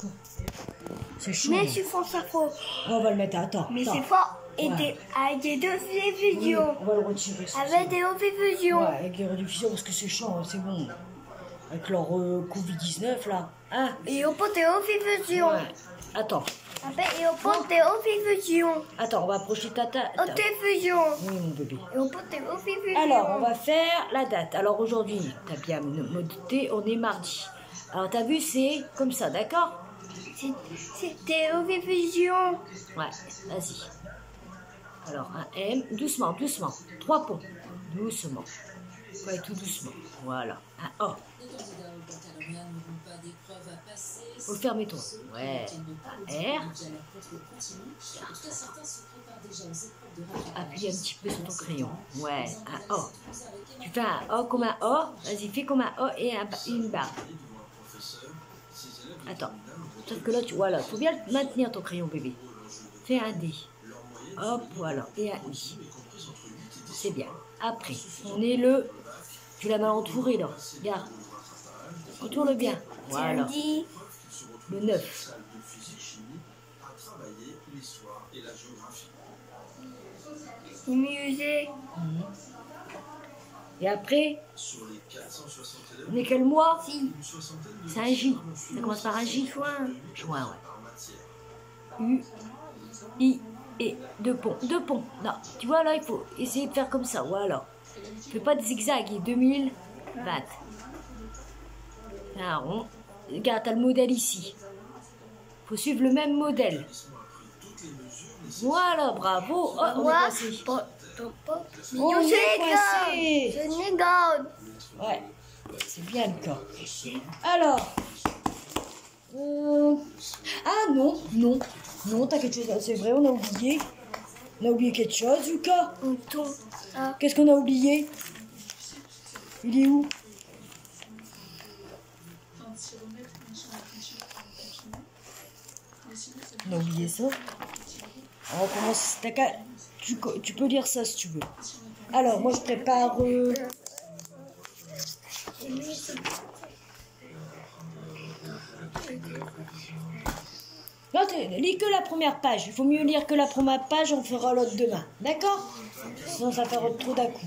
quoi C'est chaud. Mais hein. je pense ça faut. On va le mettre, attends. Mais c'est fort. Et Ouais. des, avec des deux Oui, on va le retirer. Avec des fusions. Ouais, avec les réductions parce que c'est chaud, hein, c'est bon. Avec leur euh, Covid-19 là. Hein Et au pot des. Ouais. Attends, Après, et au pot des fusions. attends, on va approcher ta Hautes fusions. Oui, mon bébé. Et au pot des fusions. Alors, on va faire la date. Alors aujourd'hui, t'as bien noté, on est mardi. Alors t'as vu, c'est comme ça, d'accord? C'était fusions. Ouais, vas-y. Alors, un M, doucement, doucement. Trois ponts. Doucement. Ouais, tout doucement. Voilà. Un O. Referme-toi. Ouais. Un R. Appuie un petit peu sur ton crayon. Ouais, un O. Tu fais un O comme un O. Vas-y, fais comme un O et un- une barre. Attends. Sauf que là, tu voilà. Faut bien maintenir ton crayon, bébé. Fais un D. Hop, voilà. Et un I. C'est bien. Après, on est le. Tu l'as mal entouré, là. Regarde. Entoure-le bien. Voilà. Le 9. Le musée. Et après, on est quel mois Si. C'est un J. Ça commence par un J. Juin. Juin, ouais. U, I, et deux ponts. Deux ponts. Non, tu vois là, il faut essayer de faire comme ça. Voilà. Fais pas de zigzag. Et 2020. Un rond. Regarde, t'as le modèle ici. faut suivre le même modèle. Voilà, bravo. Oh, on est Moi, passé. Bon, bon, bon. On Je est négoce. passé. Je négoce. Ouais, c'est bien le cas. Alors, euh, ah non, non, non, t'as quelque chose, c'est vrai, on a oublié. On a oublié quelque chose, Lucas. Ah. Qu'est-ce qu'on a oublié? Il est où? On a oublié ça. On commence. Tu, peux lire ça si tu veux. Alors, moi je prépare. euh, Non, lis que la première page. Il faut mieux lire que la première page, on fera l'autre demain. D'accord? Sinon, ça fera trop d'un coup.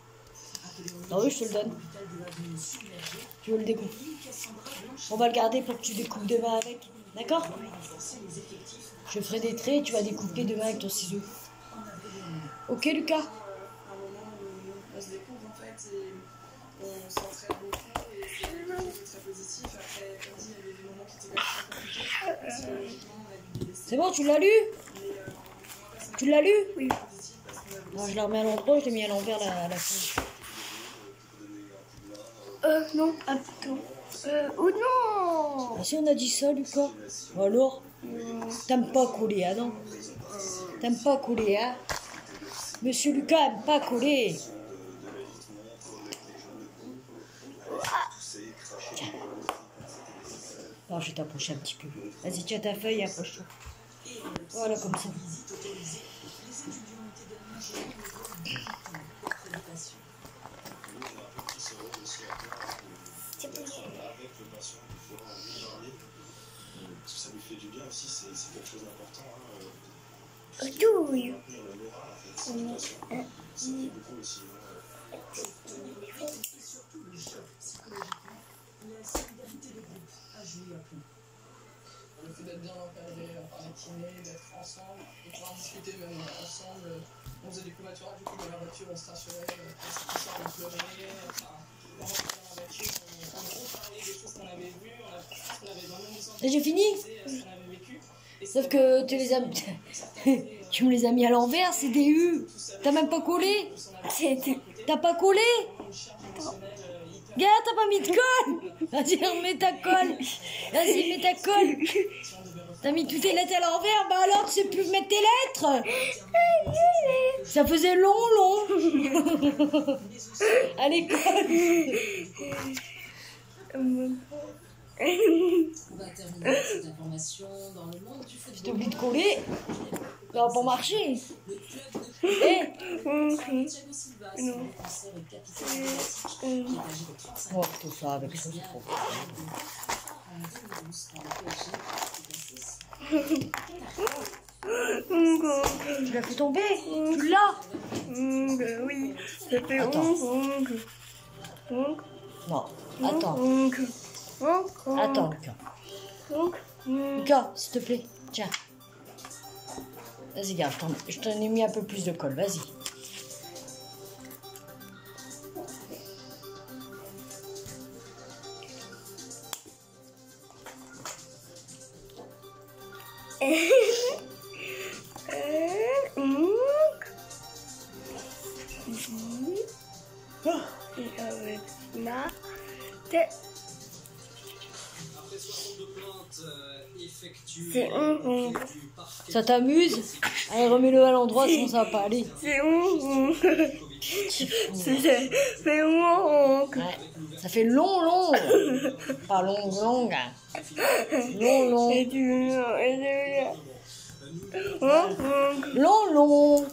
Ah oui, je te le donne. Tu veux le découper On va le garder pour que tu découpes demain avec. D'accord? Je ferai des traits, tu vas découper demain avec ton ciseau. Ok, Lucas? C'est C'est bon, tu l'as lu? Tu l'as lu? Oui. je la remets à l'endroit, je l'ai mis à l'envers la, la. Euh, non, attends. Euh, oh non Ah si, on a dit ça, Lucas Alors T'aimes pas coller, ah non? T'aimes pas coller, hein? Monsieur Lucas aime pas coller. Non, je vais t'approcher un petit peu. Vas-y, tiens ta feuille et approche-toi. Voilà, comme ça. Avec le patient, pouvoir en lui parler. Euh, Parce que ça lui fait du bien aussi, c'est quelque chose d'important. Hein, euh, Douille. maintenir le moral en fait, du patient. Ça fait beaucoup aussi. hein, euh. Le fait d'être bien encadré par les kinés, d'être ensemble, de pouvoir discuter même ensemble. On faisait des covoiturage du coup dans la voiture, on se rassurait, euh, on pleurait. Enfin, j'ai fini. Sauf que tu les as... tu me les as mis à l'envers, c'est des U. T'as même pas collé. T'as pas collé. Regarde, t'as pas mis de colle. Vas-y, remets ta colle. Vas-y, mets ta colle T'as mis toutes tes lettres à l'envers, bah alors tu sais plus mettre tes lettres. Ça faisait long, long. Allez, colle On va terminer cette information dans le monde du Si football. t'oublies de coller, ça va pas marcher. Le club de Eh Thiago Silva, son défenseur et capitaine emblématique, qui est âgé de 35 Oh, tout ça avec ça, c'est ans, trop. en 2012 dans le PSG, Tu l'as fait tomber Tu l'as oui. Ça fait Attends. Non, attends, attends, Lucas. Lucas, s'il te plaît, tiens. Vas-y, gars, je t'en ai mis un peu plus de colle, vas-y. Ça t'amuse Allez, remets-le à l'endroit, sinon ça va pas aller. C'est ongle. C'est ongle. Ouais, ça fait long, long. Pas long, long. Long, long. Long, long.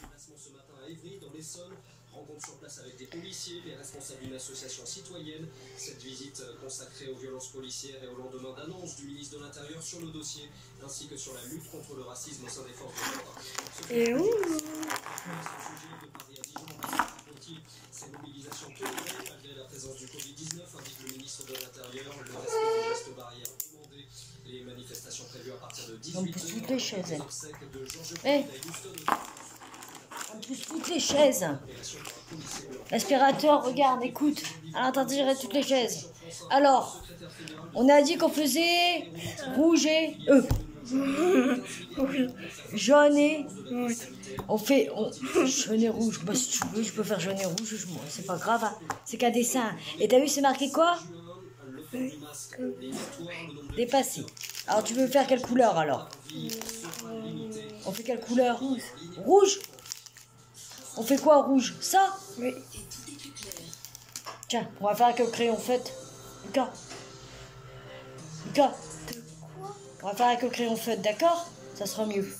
déplacement ce matin à Évry, dans l'Essonne. Rencontre sur place avec des policiers, les responsables d'une association citoyenne. Cette visite euh, consacrée aux violences policières et au lendemain d'annonce du ministre de l'Intérieur sur le dossier, ainsi que sur la lutte contre le racisme au sein des forces de l'ordre. Et raconte-t-il ces mobilisations tolérées malgré la présence du Covid-19, indique le ministre de l'Intérieur. Le respect des gestes barrières demandés. Les manifestations prévues à partir de 18 On pousse toutes les chaises, elle. obsèques de Georges. Floyd à Houston, On pousse toutes les chaises. L'aspirateur, regarde, écoute. À l'intérieur, toutes les chaises. Alors, on a dit qu'on faisait rouge et... Euh, jaune et... On fait... On, jaune et rouge. Bah, si tu veux, je peux faire jaune et rouge. je C'est pas grave. hein. C'est qu'un dessin. Et t'as vu, c'est marqué quoi? Dépassé. Alors, tu veux faire quelle couleur, alors? On fait quelle couleur? Rouge On fait quoi rouge? Ça? Oui. Tiens, on va faire avec le crayon feutre. Lucas. Lucas. On va faire avec le crayon feutre, d'accord? Ça sera mieux.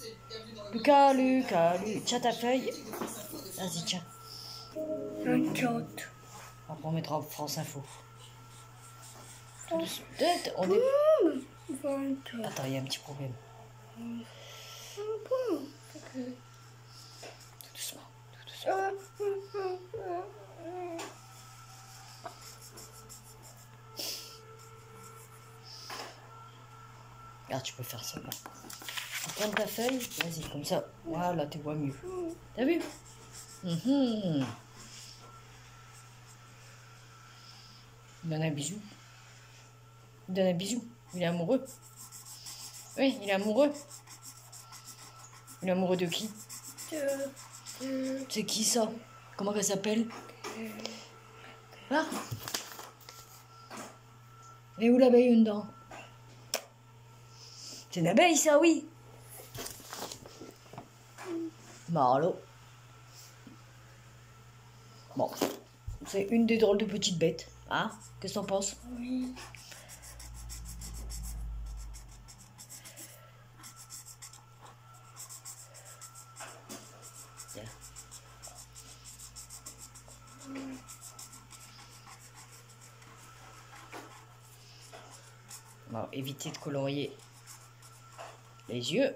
Lucas, Lucas, Lucas. Tiens ta feuille. Vas-y, tiens. Après, on mettra France Info. On est... Attends, il y a un petit problème. Tout doucement. Tout doucement. Regarde, tu peux faire ça. Là. Prends ta feuille. Vas-y, comme ça. Voilà, tu vois mieux. T'as vu? Mhm. Donne un bisou. Donne un bisou. Il est amoureux. Oui, il est amoureux. Il est amoureux de qui? C'est qui ça? Comment elle s'appelle? Ah Et où l'abeille dedans C'est une abeille ça, oui Marlo. Bon, c'est une des drôles de petites bêtes. Hein Qu'est-ce que t'en penses? Oui. Tiens. Bon, évitez de colorier les yeux.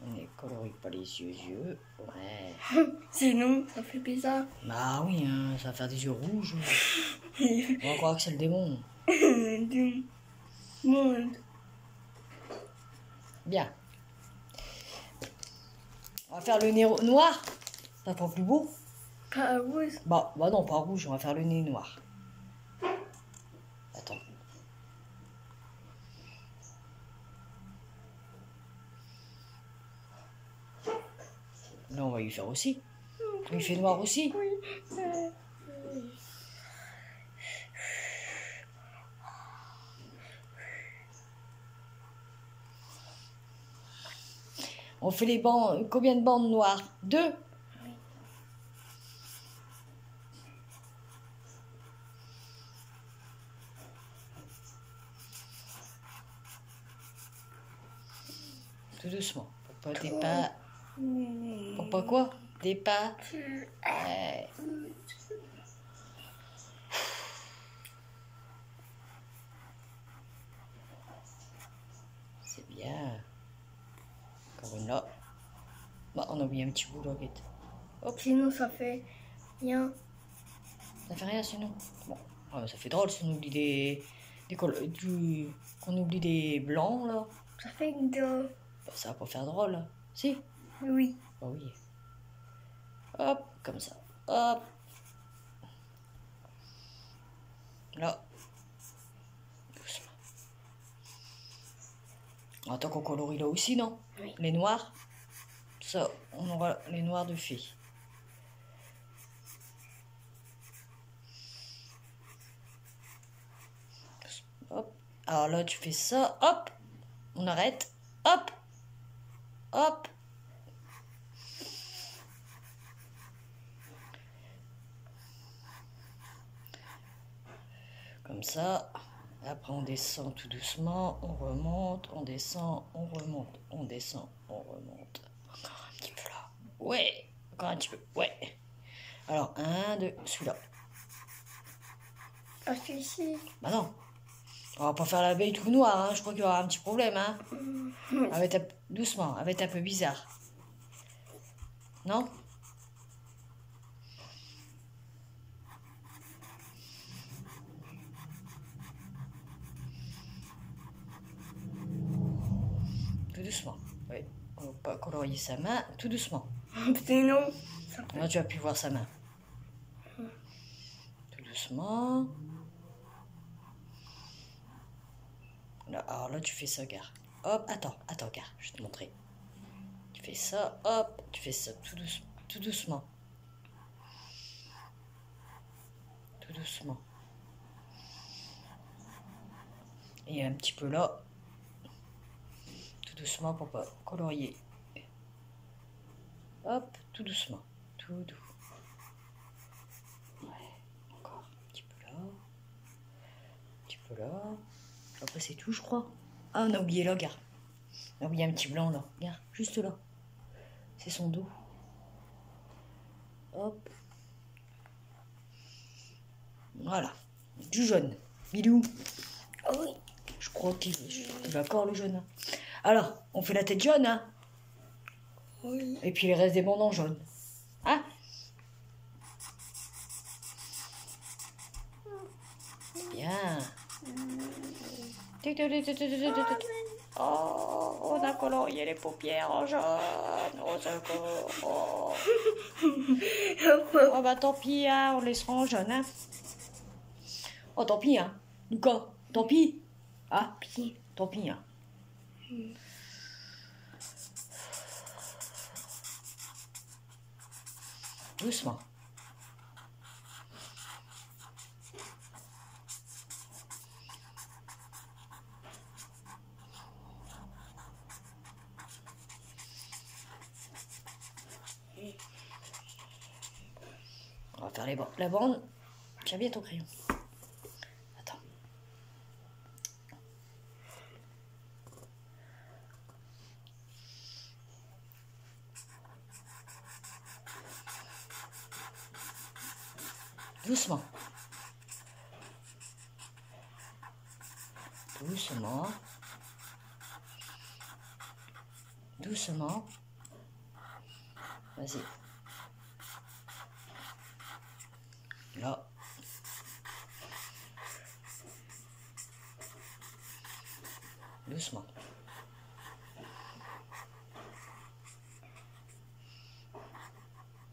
On ne colorie pas les yeux, yeux. Ouais. Sinon, ça fait bizarre. Bah oui, hein, ça va faire des yeux rouges. On va croire que c'est le démon. Monde. Bien. On va faire le nez noir. Ça pas plus beau Pas rouge. Bah, bah non, pas rouge, on va faire le nez noir. Attends. Faire aussi. Il fait noir aussi. On fait les bandes, combien de bandes noires? Deux? Tout doucement. Pour pas des pas. Pour pas quoi? Des pas. Ouais. C'est bien. Encore une là. Bah, on a oublié un petit bout là, vite. Sinon, ça fait rien. Ça fait rien sinon. Bon, Ah, ça fait drôle si on oublie des. des col- du- qu'on oublie des blancs là. Ça fait deux. Bah, ça va pas faire drôle. Si Oui. Bah oui. Hop, comme ça. Hop. Là. Doucement. Attends qu'on colorie là aussi, non? Oui. Les noirs? Ça, on aura les noirs de fée. Hop. Alors là, tu fais ça. Hop. On arrête. Hop. Hop. Comme ça. Après, on descend tout doucement, on remonte, on descend, on remonte, on descend, on remonte. Encore un petit peu là. Ouais, encore un petit peu. Ouais. Alors, un, deux, celui-là. Ah, celui-ci. Bah non. On va pas faire la veille tout noir, hein. je crois qu'il y aura un petit problème. Hein. Va être un- doucement, va être un peu bizarre. Non Tout doucement. Oui. On va pas colorier sa main, tout doucement. Sinon, ça Là, tu vas plus voir sa main? Tout doucement. Là, alors là, tu fais ça, gars. Hop, attends, attends, gars, je vais te montrer. Tu fais ça, hop, tu fais ça tout, douce- tout doucement. Tout doucement. Et un petit peu là. Tout doucement pour pas colorier. Hop, tout doucement. Tout doux. Ouais, encore un petit peu là. Un petit peu là. Après, c'est tout, je crois. Ah, on a oublié là, regarde. On a oublié un petit blanc là. Regarde, juste là. C'est son dos. Hop. Voilà. Du jaune. Milou. Oui. Je crois qu'il il va encore le jaune. hein. Alors, on fait la tête jaune, hein. Et puis le reste des bandes en jaune. Hein Bien. Oh, on a colorié les paupières en jaune. Oh. Bah tant pis, hein, on laissera en jaune. Hein. Oh tant pis, hein. Lucas, tant pis? Ah. Tant pis, hein. Doucement. On va faire les la bande. Tiens bien ton crayon. Doucement. Doucement. Doucement. Vas-y. Là. Doucement.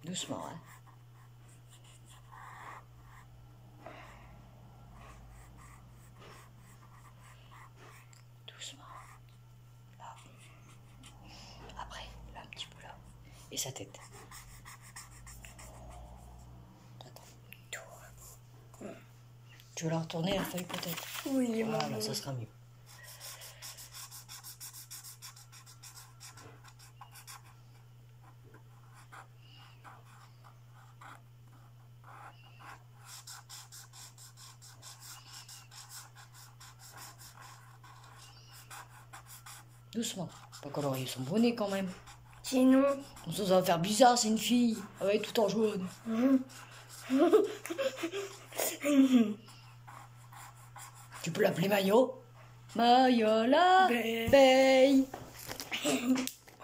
Doucement, hein. Doucement. Là. Après, là, un petit peu là. Et sa tête. Tu veux la retourner la feuille peut-être Oui, Voilà, maman. ça sera mieux. Doucement. Pas colorier son bonnet quand même. Sinon, Ça, ça va faire bizarre, c'est une fille. Elle va être tout en jaune. tu peux l'appeler Mayo Mayola Ben. Bay.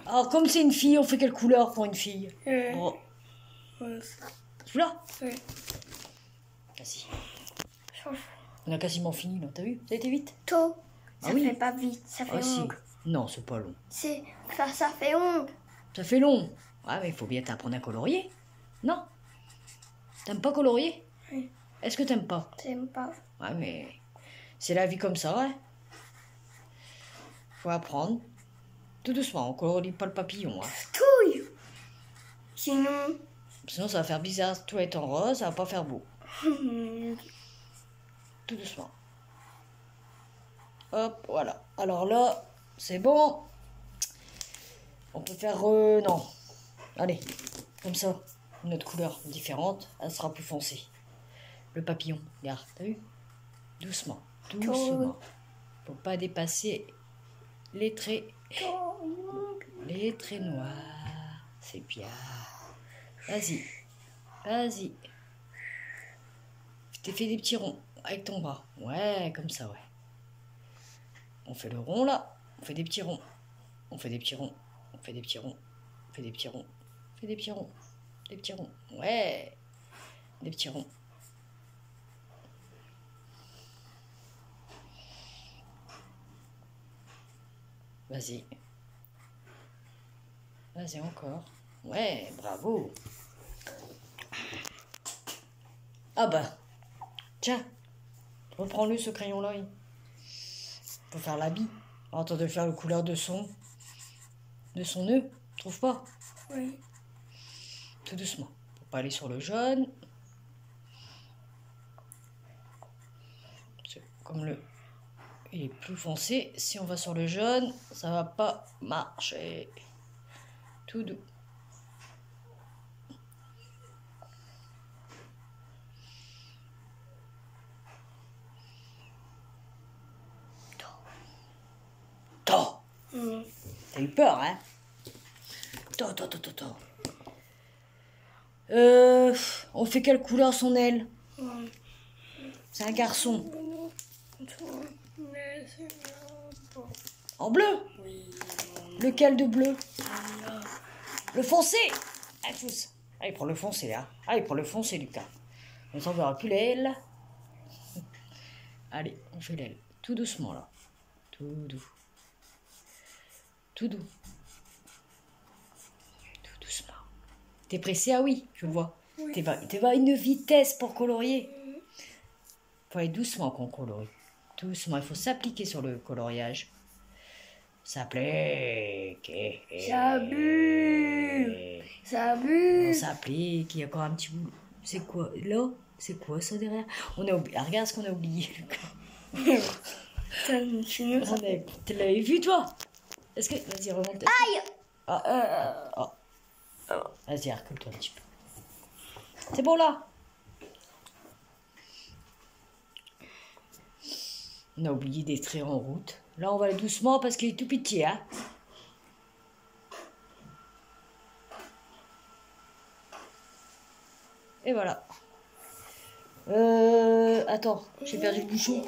Alors, comme c'est une fille, on fait quelle couleur pour une fille? Euh, Bon, ouais, celui-là? Ouais. Vas-y. On a quasiment fini là, t'as vu? Ça a été vite? Tôt, ça Ah oui. fait pas vite, ça fait Ah si. long. Non, c'est pas long. C'est ça, ça fait long. Ça fait long. Ah, mais il faut bien t'apprendre à colorier. Non? T'aimes pas colorier? Oui. Est-ce que t'aimes pas? J'aime pas. Ouais, mais c'est la vie comme ça, ouais. Faut apprendre. Tout doucement, on colorie pas le papillon. Hein. Touille. Sinon, Sinon, ça va faire bizarre. Tout est en rose, ça va pas faire beau. hum, Tout doucement. Hop, voilà. Alors là, c'est bon. On peut faire... euh, non. Allez, comme ça. Une autre couleur différente, elle sera plus foncée. Le papillon, regarde, t'as vu? Doucement, doucement. Faut pas dépasser les traits, les traits noirs. C'est bien. Vas-y, vas-y. T'es fait des petits ronds avec ton bras. Ouais, comme ça, ouais. On fait le rond là, on fait des petits ronds. On fait des petits ronds, on fait des petits ronds, on fait des petits ronds, on fait des petits ronds, des petits ronds. Ouais, des petits ronds. Vas-y. Vas-y encore. Ouais, bravo. Ah bah. Tiens. Reprends-le ce crayon-là. il- Faut faire l'habit. En train de faire le couleur de son. De son nœud. Trouve pas oui. Tout doucement. Faut pas aller sur le jaune. C'est Comme le il est plus foncé, si on va sur le jaune, ça va pas marcher. Tout doux. T'as eu peur, hein? Attends, attends. Euh, on fait quelle couleur son aile? C'est un garçon. C'est bon. En bleu Oui. Lequel de bleu Le foncé Allez, tous. Allez, prends le foncé, là. Allez, prends le foncé, Lucas. On s'en verra plus l'aile. Allez, on fait l'aile. Tout doucement, là. Tout doux. Tout doux. Tout doucement. T'es pressé? Ah oui, je le vois. T'es à une vitesse pour colorier. Faut aller doucement qu'on colorie. Doucement, il faut s'appliquer sur le coloriage. S'applique. J'abuse. Ça On s'applique, il y a encore un petit bout. C'est quoi Là C'est quoi ça derrière? On a oublié. Ah, regarde ce qu'on a oublié, Lucas. Tu l'avais vu, toi? Est-ce que. Vas-y, remonte. Aïe Ah. Ah. Vas-y, recule-toi un petit peu. C'est bon, là? On a oublié des traits en route. Là, on va aller doucement parce qu'il est tout petit, hein Et voilà. Euh, attends, j'ai perdu le bouchon.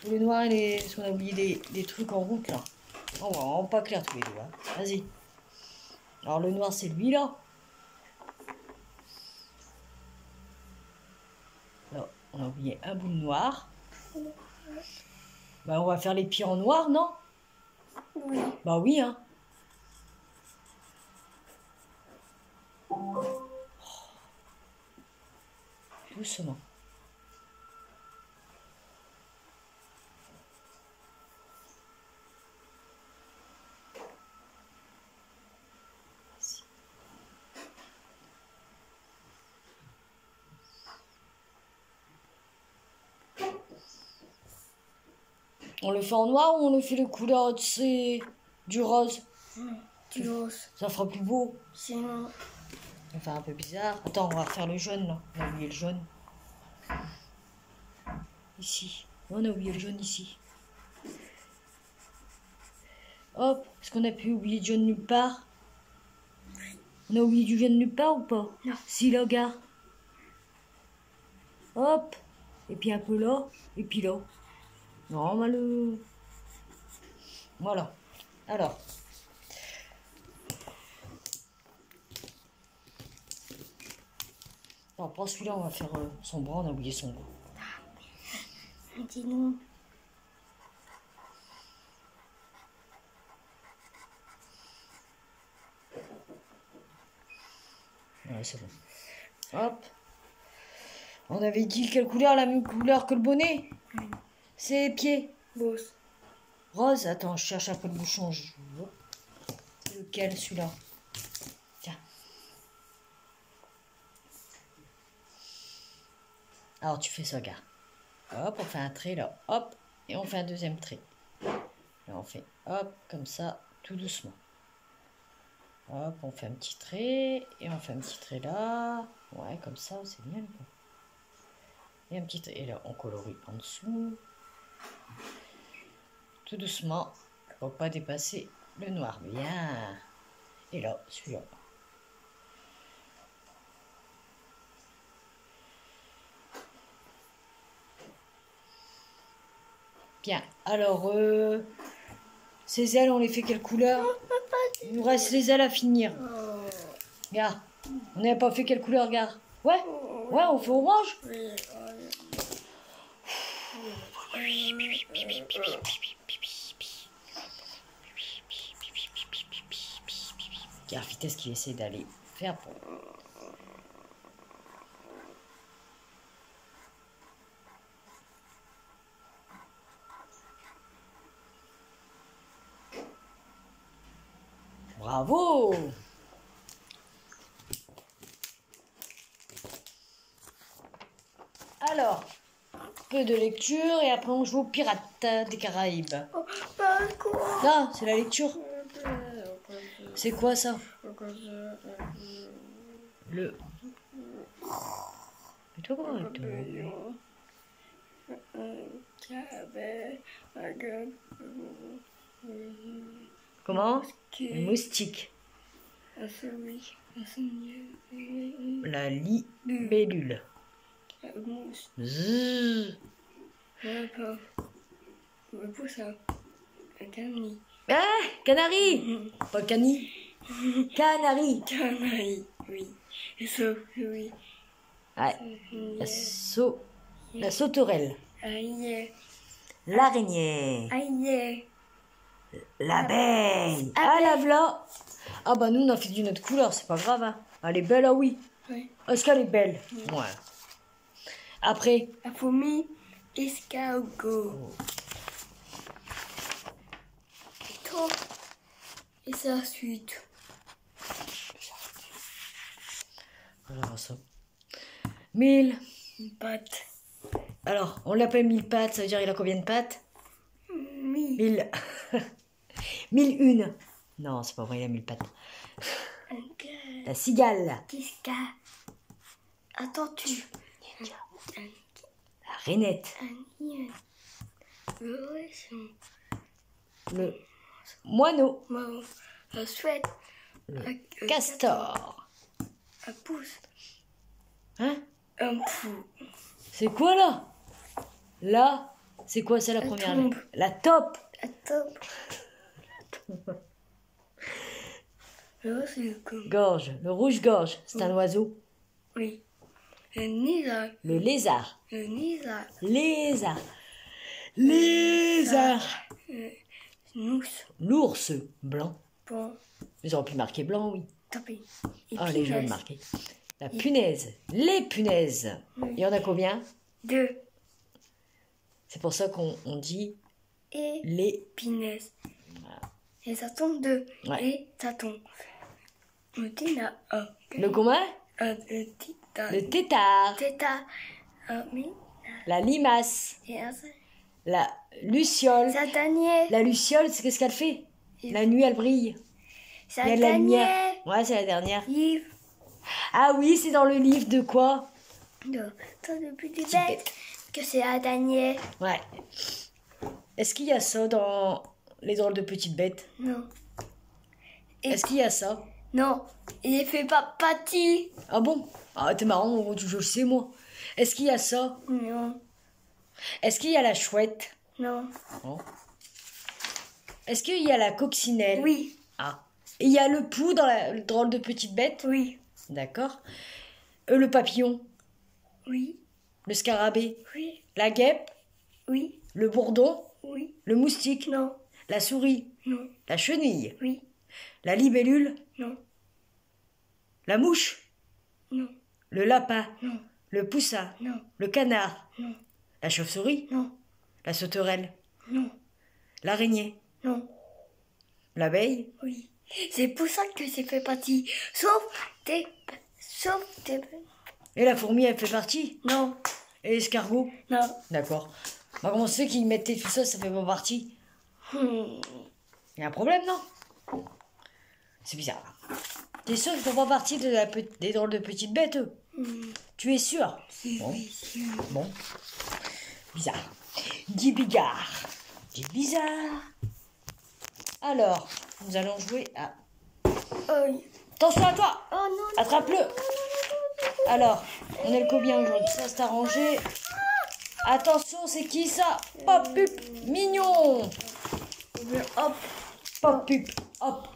Tous les noirs les... Qu'on a oublié des, des trucs en route, là. On va pas clair tous les deux, hein. Vas-y. Alors, le noir, c'est lui, là. Là, on a oublié un bout de noir. Bah, on va faire les pieds en noir, non? Oui. Bah oui, hein. Doucement. Le fait en noir ou on le fait de couleur, sais, du rose Tu oses. Ça fera plus beau. Sinon, Ça fait un peu bizarre. Attends, on va refaire le jaune là. On a oublié le jaune. Ici. On a oublié le jaune ici. Hop. Est-ce qu'on a pu oublier le jaune nulle part? On a oublié du jaune nulle part ou pas? Non. Si, là, regarde. Hop. Et puis un peu là. Et puis là. Non, mais le... Voilà. Alors. On prend celui-là, on va faire euh, son bras, on a oublié son bras. dis-nous. Ouais, c'est bon. Hop. On avait dit quelle couleur La même couleur que le bonnet? Ses pieds Boss. Rose Attends, je cherche un peu le bouchon. lequel celui-là? Tiens. Alors tu fais ça, gars. Hop, on fait un trait là. Hop. Et on fait un deuxième trait. Et on fait hop, comme ça, tout doucement. Hop, on fait un petit trait. Et on fait un petit trait là. Ouais, comme ça, c'est bien. quoi. Et un petit trait. Et là, on colorie en dessous. Tout doucement. Pour pas dépasser le noir. Bien. Et là, celui-là. Bien. Alors, euh, ces ailes, on les fait quelle couleur? Il nous reste les ailes à finir. Regarde. On n'avait pas fait quelle couleur, regarde. Ouais? Ouais, on fait orange? Regarde, vitesse qu'il essaie d'aller faire pour... Bravo! Alors, peu de lecture et après on joue aux pirates des Caraïbes. Oh, Là, c'est la lecture. C'est quoi ça? Le. Mais toi, comment toi Comment? Le moustique. La libellule. Zzzz. Ah, canari Pas cani. Canari. Canari, oui. Et oui. Ouais. La, la sauterelle. Aïe, L'araignée. aïe. L'abeille. Ah, la v'là. Ah bah nous on a fait d'une autre couleur, c'est pas grave. Hein. Elle est belle, ah oui. Oui. Est-ce qu'elle est belle? Ouais. Après, La fourmi, escargot. Et toi Et ça suite. alors ça. Mille. Une patte. Alors, on l'appelle mille pattes, ça veut dire il a combien de pattes Mi. Mille. mille une. Non, c'est pas vrai, il a mille pattes. La cigale. Qu'est-ce qu'a La rainette. Lien. Le. Le moineau. Moi, la. Un Castor. Un pouce. Hein? Un pou. C'est quoi là? Là, c'est quoi c'est la La première tombe. lettre? La top. Attends. Là, c'est comme. Gorge. Le rouge-gorge, c'est un oiseau. Oui. Le nisa. Le lézard. Le. Lézard. Lézard. Nous. L'ours blanc. Bon. Ils auraient pu marquer blanc, oui. Et Ah, puis, les jeunes laisse. marqués. La punaise. Les punaises. Il y en a combien? Deux. C'est pour ça qu'on on dit Et les. pinaise. Et ça tombe deux. Ouais. Et ça tombe. Le tina. Un. Le comment Un. Le tita. Le tétard. La limace. La luciole. Satanier. La luciole, c'est qu'est-ce qu'elle fait? La nuit, elle brille. Il y a de la lumière. Ouais, c'est la dernière. Ah oui, c'est dans le livre de quoi? Depuis du bête. Que c'est Satanier. Ouais. Est-ce qu'il y a ça dans les drôles de petites bêtes? Non. Est-ce qu'il y a ça? Non. Il fait pas. Ah bon? Ah, t'es marrant, je sais moi. Est-ce qu'il y a ça? Non. Est-ce qu'il y a la chouette? Non. Est-ce qu'il y a la coccinelle? Oui. Ah. Et il y a le pou dans la le drôle de petite bête? Oui. D'accord. Euh, le papillon, Oui. le scarabée, Oui. la guêpe, Oui. le bourdon, Oui. le moustique, Non. la souris, Non. la chenille, Oui. La libellule, Non. la mouche, Non. le lapin, Non. le poussin, Non. le canard, Non. la chauve-souris, Non. la sauterelle, Non. l'araignée, Non. l'abeille, Oui. C'est pour ça que c'est fait partie. Sauf tes. Sauf tes. et la fourmi, elle fait partie. Non. Et l'escargot. Non. D'accord. Bah, comment fait qu'ils mettaient tout ça, ça fait pas partie Hmm. Il y a un problème, non? C'est bizarre. T'es sûr qu'ils font pas partie de la pe- des drôles de petites bêtes eux? Hmm. Tu es sûr? Bon. Bon. Bizarre. Dis bigard. Dis bizarre. Alors, nous allons jouer à... Attention à toi oh. Attrape-le Alors, on est le combien aujourd'hui Ça, c'est arrangé. Attention, c'est qui ça? Pop, pup, mignon Hop, pop, pup, hop.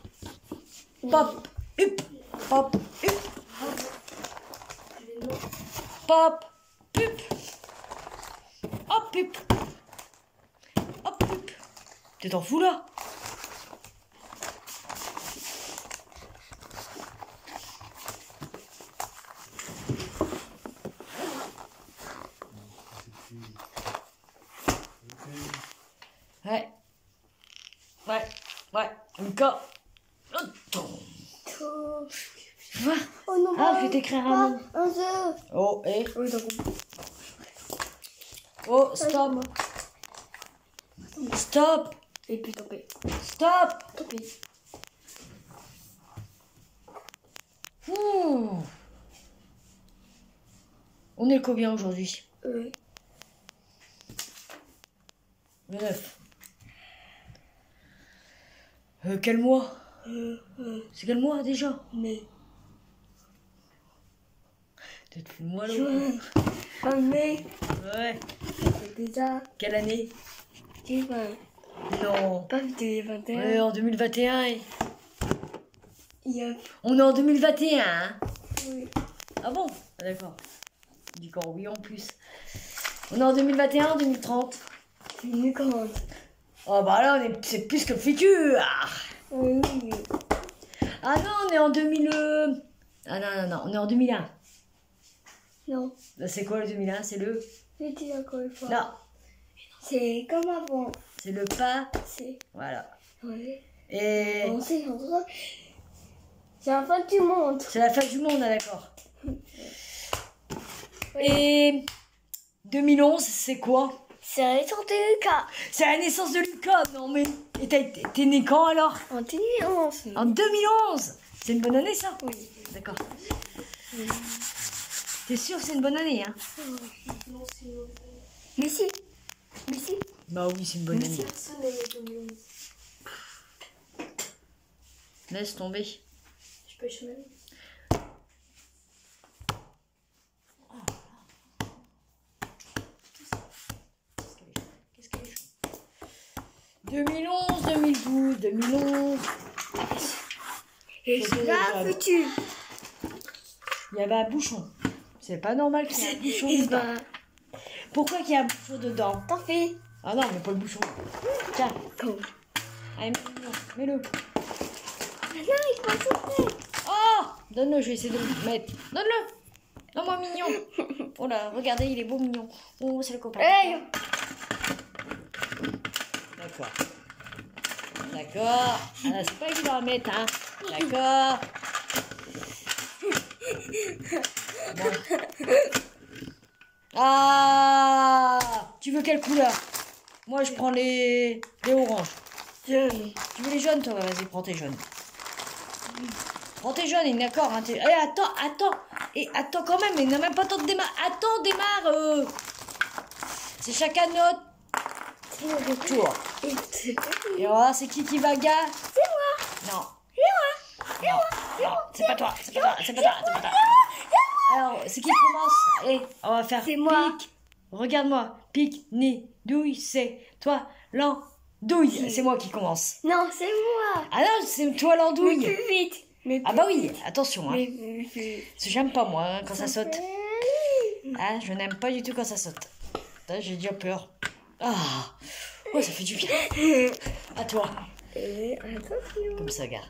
Pop, hup, pop, hup. Pop, pup. Hop, pup. Hop, pup. Tu t'en fous là Ouais. Ouais. Ouais. Lucas. Attends. Oh, Tu vois oh un mot. Un jeu. Oh, et Oui, d'accord. Oh, stop. Stop. Et puis. Stop. Ouh. On est combien aujourd'hui? Le 9. Euh, quel mois? Euh, euh, C'est quel mois déjà? Mais. Là. Juin. Fin mai. Ouais. C'est déjà. Quelle année? 2020. Non. Pas 2021. Ouais, en 2021. et- Il y a. On est en 2021. Hein? Oui. ah bon? Ah, D'accord. Quand oui en plus. On est en 2021, 2030. C'est une grande. Oh bah là, on est... c'est plus que le futur. Oui. Ah non, on est en 2000. euh, Ah non, non, non, on est en 2001. Non. C'est quoi le 2001 C'est le. Je dis encore une fois. Non, C'est comme avant. c'est le pas. C'est. Voilà. Ouais. Et. On sait, on sait. C'est la fin du monde. C'est la fin du monde, ah, d'accord. Et. 2011, c'est quoi? C'est la naissance de Lucas. C'est la naissance de Lucas, non mais. Et t'es né quand alors? En 2011. En 2011 C'est une bonne année ça? Oui. D'accord. T'es sûr que c'est une bonne année, hein Mais si. Mais si. Bah oui, c'est une bonne année. Personne n'est 2011. Laisse tomber. Je peux chemin. Qu'est-ce qu'elle est chouette 2011, 2012, 2011. Et C'est c'est bravo. future. Il y avait un bouchon. C'est pas normal qu'il y ait un bouchon Et dedans. ben, Pourquoi qu'il y a un bouchon dedans t'en fais. Ah non, mais pas le bouchon. Tiens, allez, mets-le. mets-le. Non, il faut souffler. Oh Donne-le, je vais essayer de le mettre. Donne-le Non-moi, mignon Oh là, regardez, il est beau, mignon. Oh, c'est le copain. Hey D'accord. D'accord. Ah, c'est pas évident à mettre, hein. D'accord. Ah Tu veux quelle couleur? Moi, je prends les, les oranges. Jaune. Tu veux les jaunes, toi? Vas-y, prends tes jaunes. Prends tes jaunes, d'accord. Hein, Eh, attends, attends. Et attends quand même, il n'a même pas le temps de démarrer. Attends, démarre. euh. C'est chacun notre tour. Et c'est Et on va voir c'est qui qui va gagner. C'est moi. Non. C'est moi. C'est pas toi, c'est pas toi, c'est pas toi, c'est pas toi. Alors, c'est qui commence Et on va faire C'est moi. pique. Regarde-moi. Pique, nez, douille, c'est toi, l'andouille. C'est moi qui commence. Non, c'est moi. Ah non, c'est toi Mais l'andouille. plus vite. Mais Ah bah oui, attention. Hein. Mais J'aime pas moi hein, quand ça saute. Ah, je n'aime pas du tout quand ça saute. J'ai déjà peur. Ah, oh, ça fait du bien. À toi. Comme ça, gars.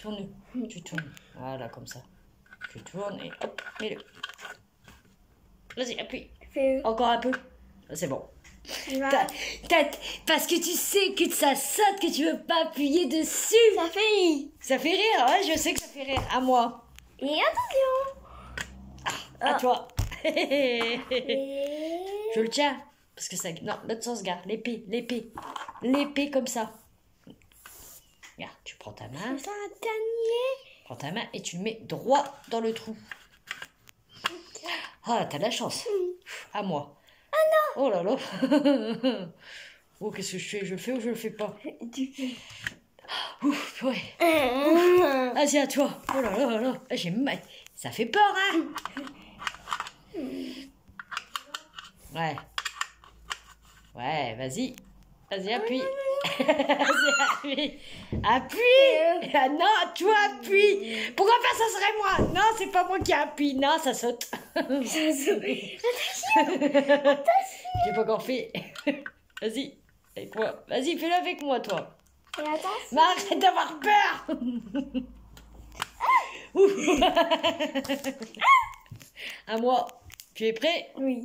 Tourne. Tu tournes. Voilà, comme ça. Tu tournes et hop, mets-le. Vas-y, appuie. Fais- Encore un peu. Ah, C'est bon. va. T'as- t'as- Parce que tu sais que ça saute, que tu veux pas appuyer dessus. Ça fait. Ça fait rire, ouais, je sais que ça fait rire. À moi. Et attention. À toi. Et... Je le tiens. Parce que ça. Non, l'autre sens, gars. L'épée, l'épée. L'épée comme ça. Regarde, tu prends ta main. Ça a gagné. Prends ta main et tu le mets droit dans le trou. Ah, t'as de la chance. À moi. Ah non Oh là là Oh, qu'est-ce que je fais? Je le fais ou je le fais pas? Tu fais. Ouf, ouais. Vas-y, à toi. Oh là là là. Ah, J'ai mal. Ça fait peur, hein? Ouais. Ouais, vas-y. Vas-y, appuie. vas-y, appuie. Appuie Ah non, toi, appuie Pourquoi pas ça serait moi? Non, c'est pas moi qui appuie. Non, ça saute. J'ai pas encore fait. Vas-y. Avec moi. Vas-y, fais-le avec moi, toi. Et. Mais arrête d'avoir peur Ouf. À moi. Tu es prêt? Oui.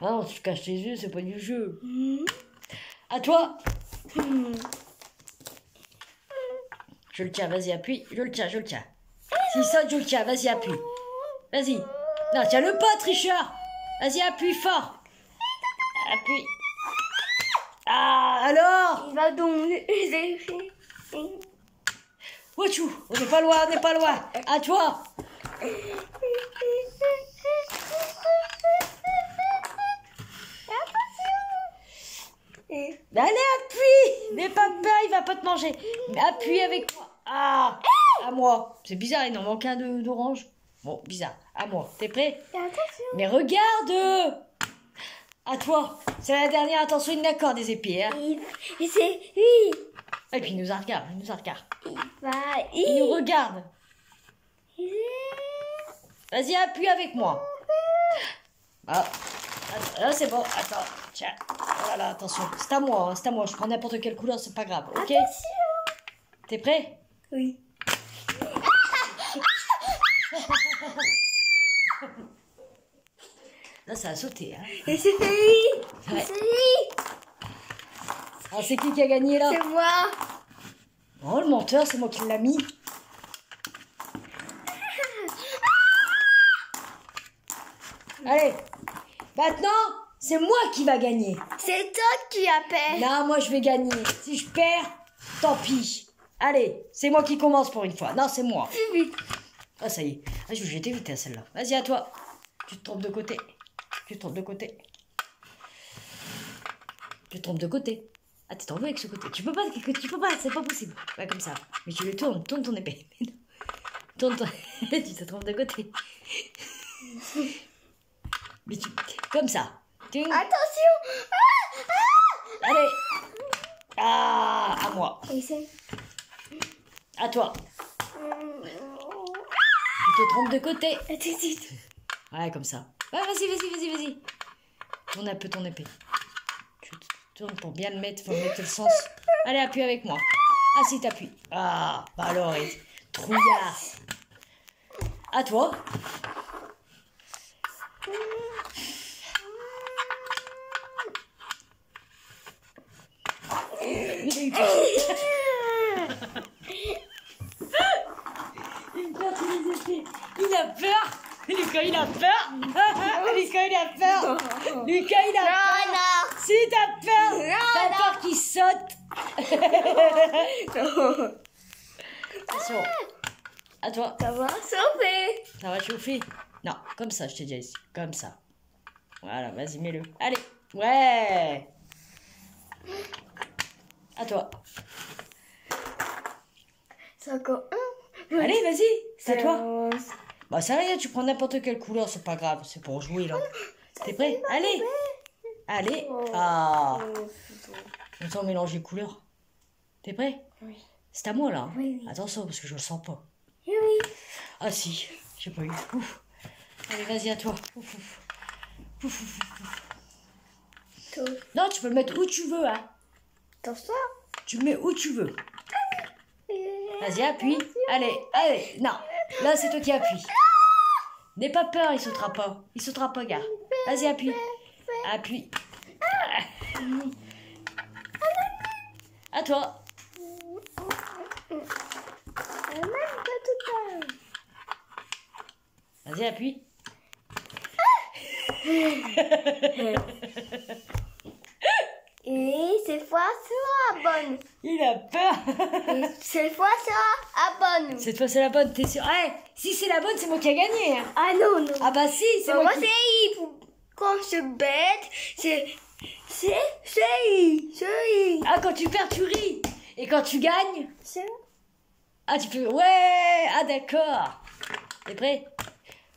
Non, tu caches tes yeux, c'est pas du jeu. Mhm. À toi Mhm. Je le tiens, vas-y, appuie. Je le tiens, je le tiens. S'il saute, je le tiens, vas-y, appuie. Vas-y. Non, tiens-le pas, tricheur Vas-y, appuie fort Appuie. Ah, alors Il va donc les. Wachou On n'est pas loin, on n'est pas loin À toi Allez, appuie N'aie pas peur, il va pas te manger. Mais appuie avec moi. Ah À moi. C'est bizarre, il en manque un de- d'orange. Bon, bizarre. À moi. T'es prêt? Mais regarde À toi. C'est la dernière. Attention, il d'accord des épées. Hein. Il, c'est oui. Et puis il nous regarde, il nous regarde. Il va. Il nous Il. regarde. Vas-y, appuie avec moi. Ah, ah, c'est bon. Attends, tiens. Oh là là, attention. C'est à moi, hein, c'est à moi. Je prends n'importe quelle couleur, c'est pas grave. Ok T'es prêt? Oui. Là, ça a sauté. Hein. Et c'est lui. Ouais. C'est. Ah, c'est qui qui a gagné là? C'est moi. Oh, le menteur, c'est moi qui l'a mis. Allez, maintenant, c'est moi qui va gagner. C'est toi qui appelles. Non, moi je vais gagner. Si je perds, tant pis. Allez, c'est moi qui commence pour une fois. Non, c'est moi. Plus vite. Ah, ça y est. Ah, je vais vite à celle-là. Vas-y, à toi. Tu te trompes de côté. Tu te trompes de côté. Tu te trompes de côté. Ah, t'es tombé avec ce côté. Tu peux pas, tu peux pas, c'est pas possible. Ouais, comme ça. Mais tu le tournes, tourne ton épée. Tourne ton... tu te trompes de côté. Mais tu... Comme ça. Ting. Attention. Allez. Ah, à moi. C'est. À toi. Tu te trompes de côté. Ouais, comme ça. Ouais, vas-y, vas-y, vas-y, vas-y. Tourne un peu ton épée. Tu te tournes pour bien le mettre, faut mettre le sens. Allez, appuie avec moi. Ah, si, t'appuies. Ah, bah alors, trouillard. À toi. Il a eu peur. Il a peur, il les épées. Il a peur. Lucas, il a peur. Lucas, il a peur. Lucas, il a peur. Non. Si, t'as peur. T'as peur qu'il saute. Attention. À toi. Ça va sauver. Ça va chauffer Non, comme ça, je t'ai dit ici. Comme ça. Voilà, vas-y, mets-le. Allez. Ouais. À toi. C'est encore un. Allez, vas-y. C'est toi. Alors, Bah, ça rien, tu prends n'importe quelle couleur, c'est pas grave. C'est pour jouer, là. T'es prêt? Allez. Allez. Ah. Autant mélanger les couleurs. T'es prêt? Oui. C'est à moi, là. hein Oui, oui. Attention, parce que je le sens pas. Oui, oui. Ah, si. J'ai pas eu. Ouf. Allez, vas-y, à toi. Ouf, ouf. Ouf, ouf. Tout. Non, tu peux le mettre où tu veux, hein. Attention. Tu le mets où tu veux. Vas-y, appuie. Allez, allez. Non, là, c'est toi qui appuies. N'aie pas peur, il sautera pas. Il sautera pas, gars. Vas-y, appuie. Appuie. À toi. Vas-y, appuie. Et cette fois, sera bonne. Il a peur. Et cette fois, sera bonne. Cette fois, c'est la bonne, t'es sûr? Eh, si c'est la bonne, c'est moi qui ai gagné. hein. Ah non, non. Ah bah si, c'est Bah, moi moi, qui... c'est. Quand bête, c'est. C'est. C'est. Ah, quand tu perds, tu ris. Et quand tu gagnes... C'est. Ah, tu peux... Ouais Ah, d'accord. T'es prêt?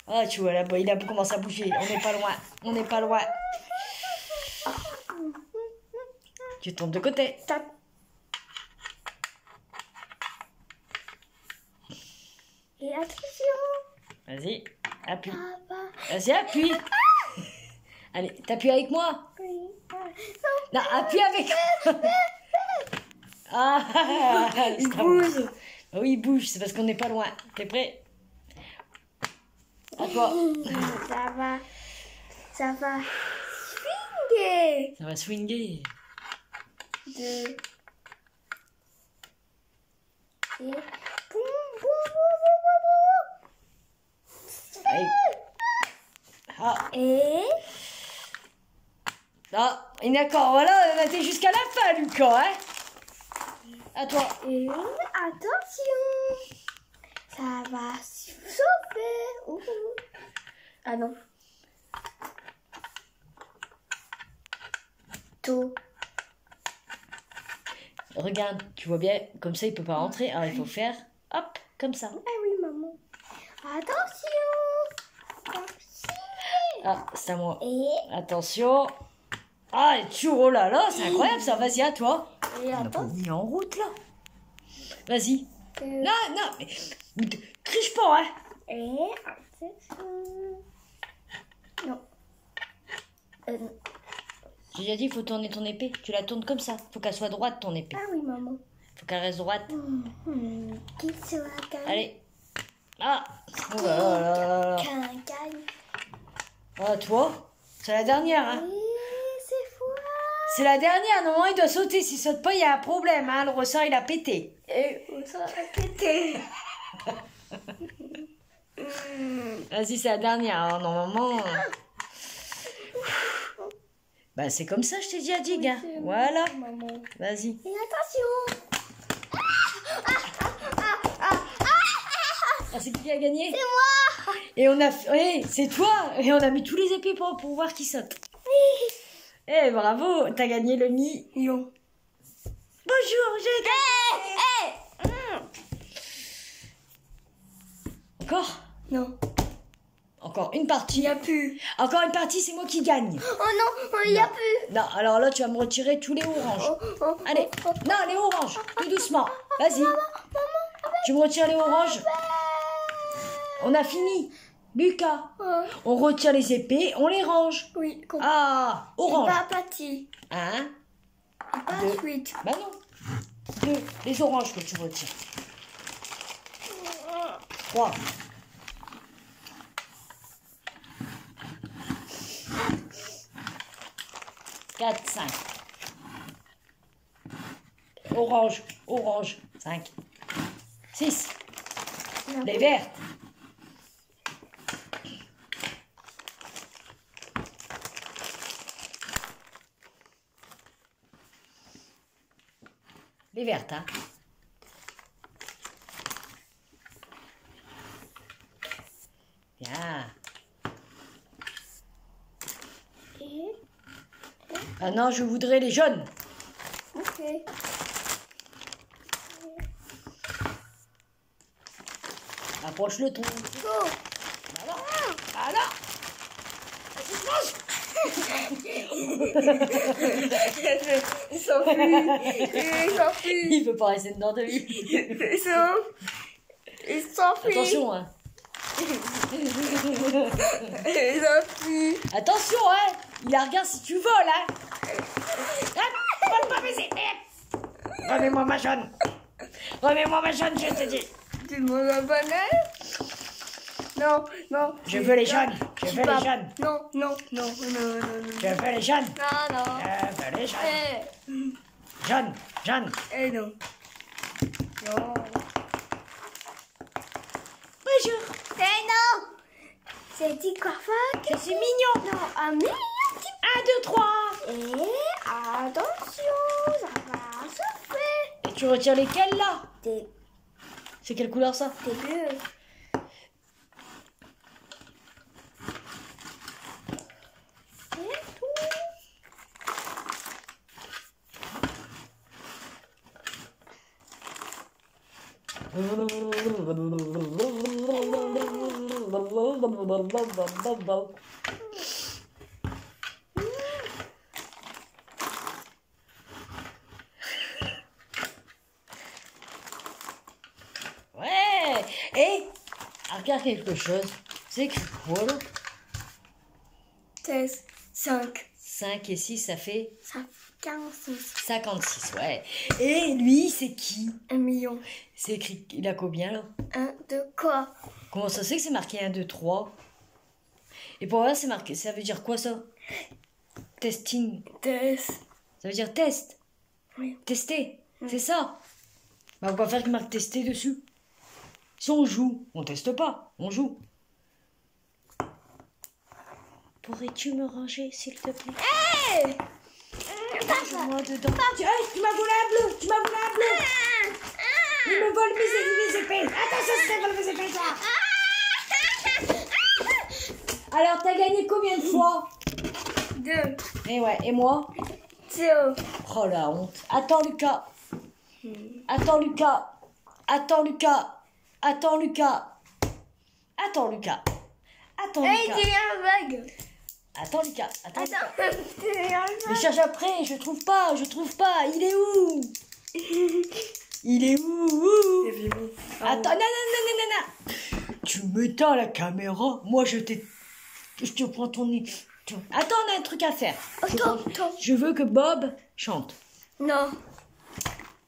Ah, tu vois, là, il a commencé à bouger. On n'est pas loin. On n'est pas loin. Tu tombes de côté. Ça. Et attention. Vas-y, appuie. Papa. Vas-y, appuie. Allez, t'appuies avec moi Oui. Non, appuie avec moi. Ah, Il bouge. Ah Oui, il bouge, c'est parce qu'on n'est pas loin. T'es prêt? À toi. Ça va. Ça va. Swinguer. Ça va swinguer. Deux. Et. Boum, boum, Allez. Ah. Et. d'accord, voilà, on a été jusqu'à la fin, Lucas, hein À toi. Et. Attention. Ça va sauver. Ouh. Ah non. Tout. Regarde, tu vois bien, comme ça, il peut pas rentrer. Alors, il faut faire, hop, comme ça. Ah oui, maman. Attention. Attention. Ah, c'est à moi. Et. Attention. Ah, et tu, oh là là, c'est incroyable ça. Vas-y, à toi. Et On mis en route, là. Vas-y. Euh, Non, non, mais... mais t- Criche pas, hein Et. Non. Euh. J'ai déjà dit, il faut tourner ton épée. Tu la tournes comme ça. Faut qu'elle soit droite, ton épée. ah oui, maman. Faut qu'elle reste droite. Gagne Allez. Ah Oh là là là là. Ah, toi C'est la dernière, hein. C'est la dernière. Normalement, il doit sauter. S'il saute pas, il y a un problème, hein. Le ressort, il a pété. Et on s'en a pété. Vas-y, c'est la dernière. Alors, normalement... euh, Bah, c'est comme ça, je t'ai dit, gars. Voilà. Maman. Vas-y. Et attention. Ah, c'est qui qui a gagné C'est moi Et on a... Oui, c'est toi Et on a mis tous les épées pour, pour voir qui saute. Eh, bravo T'as gagné le nid. Non. Bonjour, j'ai gagné Encore Non. Encore une partie. Il n'y a plus. Encore une partie, c'est moi qui gagne. Oh non, il n'y a plus. Non, alors là, tu vas me retirer tous les oranges. Oh, oh, Allez, oh, non, les oranges, tout doucement. Vas-y. Tu me retires les oranges. On a fini. Lucas, on retire les épées, on les range. Oui, Ah, orange. pas parti. Un, Pas Deux. suite. bah non. Deux, les oranges que tu retires. Trois. Quatre, cinq. Orange, orange, cinq. Six. Les vertes. Les vertes, hein. Bien. Et Maintenant, je voudrais les jaunes. ok. Approche le trou. Alors, alors. Il s'enfuit. Il s'enfuit. Il peut pas rester dedans de lui. Il s'en- Il s'enfuit. Attention, hein. Il s'enfuit. Attention, hein. Il la regarde si tu voles, hein. Ah, vole pas mes épées. Remets-moi ma jaune. Remets-moi ma jaune, je te dis. Tu manges un banane Non, non. Je veux les jaunes. Je veux les jaunes. Non, non, non, non, non, non. Je veux les jaunes. Non, non. Je veux les jaunes. Eh, Jaunes, jaunes. eh non. Non. Bonjour. Eh non C'est dit quoi, fuck Je suis mignon. Non, un mignon petit 1, 2, 3. Et attention, ça va se faire. Et tu retires lesquels, là? Des, C'est quelle couleur, ça? des bleus. Et tout. Ouais. Et regarde quelque chose. C'est écrit quoi là? 16, 5, 5 et 6, ça fait? 5, 15, 56, ouais. Et lui, c'est qui? 1 million. C'est écrit, il a combien là? 1, 2, quoi? Comment ça c'est que c'est marqué 1, 2, 3 Et pour moi, c'est marqué, ça veut dire quoi ça? Testing. 10. Ça veut dire test. Oui. Tester. C'est ça. Bah, on va faire qu'il marque tester dessus. Si on joue, on teste pas, on joue. Pourrais-tu me ranger, s'il te plaît? Hey Dedans. Tu, hey, tu m'as volé un bleu Tu m'as volé un bleu Il me vole mes, mes épées Attention, c'est vole mes épées, toi Alors, t'as gagné combien de fois 2, Et ouais, et moi 0. Oh la honte. Attends Lucas. Attends Lucas. Attends Lucas. Attends Lucas. Attends Lucas. Attends Hey, Lucas. j'ai un bug. Attends Lucas. Attends. Attends, cherche après, je trouve pas, je trouve pas. Il est où? Il est où, où? Attends, non, non, non, non, non. Tu m'éteins la caméra. Moi, je t'ai... Je te prends ton nez. Attends, on a un truc à faire. Attends, attends. Je veux que Bob chante. Non,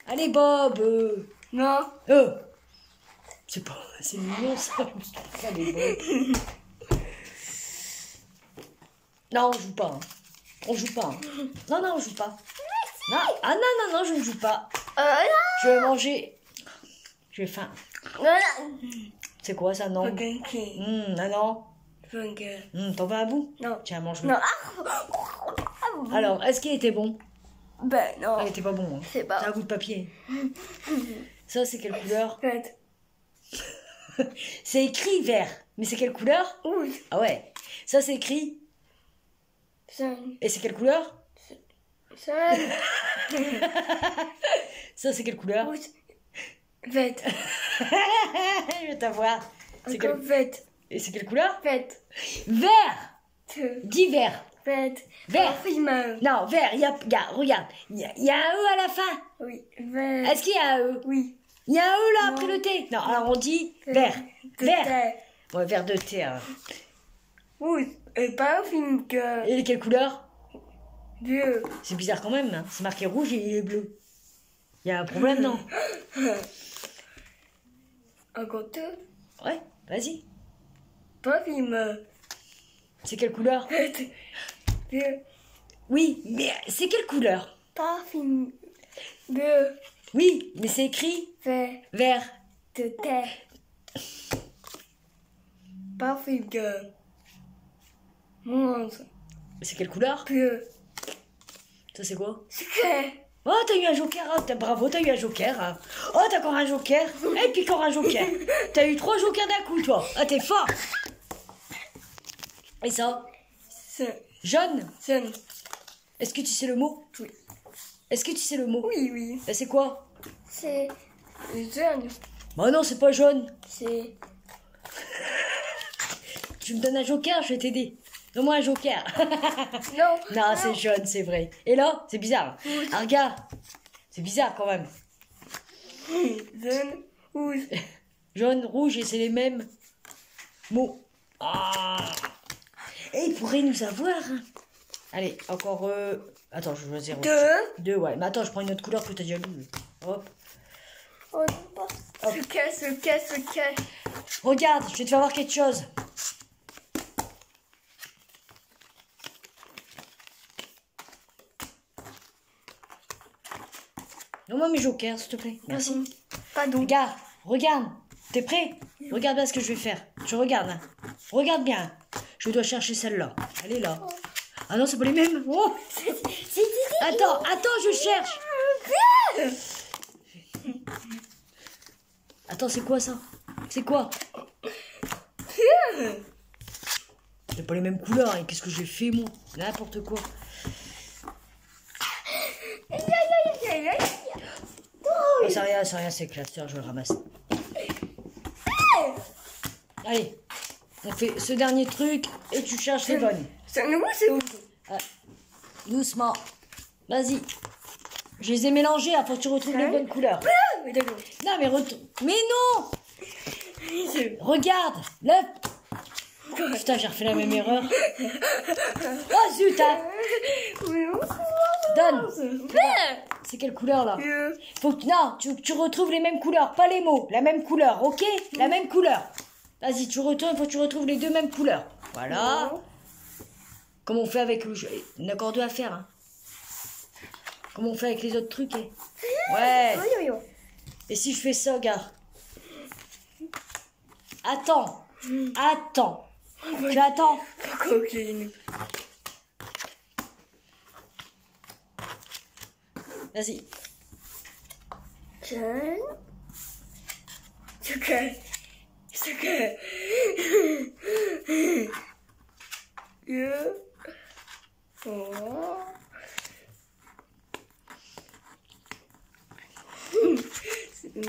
Allez, Bob. euh, non. Euh, c'est pas, c'est mignon ça. Les bons. Non, on joue pas. hein. On joue pas. hein. Non, non, on joue pas. Non, ah non, non, non, je ne joue pas. Euh, non. Je vais manger. J'ai faim. Non. C'est quoi ça, non? Funky. Hum, non. Hum, T'en veux un bout? Non. Tiens, mange Non. Ah. Alors, est-ce qu'il était bon? Ben non. Ah, il était pas bon. Hein. C'est pas. Un goût de papier. Ça, c'est quelle couleur? C'est écrit vert. Mais c'est quelle couleur? Rouge. Ah ouais. Ça, c'est écrit. Et c'est quelle couleur? Ça, c'est quelle couleur? Rouge. Je vais t'avoir. C'est quelle... faites. Et c'est quelle couleur? Faites. Vert Deux. Dis vert. Vert. Non, vert. Il y a... Regarde. Il y a... il y a un E à la fin. Oui. Vert. Est-ce qu'il y a un E? Oui. Il y a un E là Non. après le T. Non, alors on dit vert. Vert. terre. Ouais, vert de thé. hein. Rouge. Et parfum que. Et quelle couleur Bleu. C'est bizarre quand même. hein. C'est marqué rouge et il est bleu. Il y a un problème, non Encore deux. Ouais, vas-y. Parfumeur. C'est quelle couleur. Bleu. Oui, mais c'est quelle couleur Parfum. Bleu. Oui, mais c'est écrit Vert. vert. De terre. C'est quelle couleur Bleu. Ça c'est quoi Sucré. Oh, t'as eu un joker, hein. Bravo, t'as eu un joker. hein. Oh, t'as encore un joker. Et puis encore un joker. T'as eu trois jokers d'un coup, toi. Ah, t'es fort. Et ça. Jaune. Est-ce que tu sais le mot Oui. Est-ce que tu sais le mot Oui, oui. Ben, C'est quoi C'est jaune. Bah non, c'est pas jaune. C'est Tu me donnes un joker, je vais t'aider. Donne-moi un joker. non. non, c'est jaune, c'est vrai. Et là, c'est bizarre. Ah, regarde. C'est bizarre quand même. Jaune. Rouge. Jaune, rouge, et c'est les mêmes mots. Ah Et il pourrait nous avoir. hein. Allez, encore. euh, Attends, je vais zéro. Deux. Deux, ouais. Mais attends, je prends une autre couleur que t'as déjà vu. Hop. Oh non, pas. Se casse, se casse, se casse. Regarde, je vais te faire voir quelque chose. Donne-moi mes jokers, s'il te plaît. Merci. Pardon. Regarde, regarde. T'es prêt? Regarde bien ce que je vais faire. Je regarde. hein. Regarde bien. Je dois chercher celle-là. Elle est là. Ah non, c'est pas les mêmes. Oh attends, attends, je cherche. Attends, c'est quoi ça? C'est quoi? C'est pas les mêmes couleurs. hein. Qu'est-ce que j'ai fait, moi? N'importe quoi. Oh, c'est rien, c'est rien, c'est classe. Tiens, je le ramasse. Allez, on fait ce dernier truc et tu cherches les bonnes. C'est un nouveau, c'est où Doucement. Vas-y. Je les ai mélangés, il faut que tu retrouves les bonnes couleurs. Ah. Non, mais retourne. Mais non Regarde Là Putain, j'ai refait la même erreur. Oh zut, hein oh, Donne C'est quelle couleur là Faut que non, tu, tu retrouves les mêmes couleurs, pas les mots, la même couleur, ok La même couleur. Vas-y, tu retournes, faut que tu retrouves les deux mêmes couleurs. Voilà. Comme on fait avec le jeu. Il y en a encore deux à faire. Hein. Comme on fait avec les autres trucs. eh. Ouais. Et si je fais ça, gars Attends. Attends. Tu attends. Vas-y. Casse. Se casse. Deux. Oh.